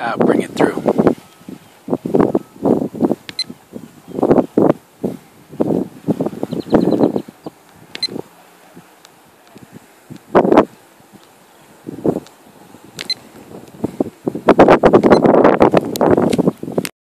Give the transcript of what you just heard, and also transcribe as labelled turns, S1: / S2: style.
S1: uh, bring it through.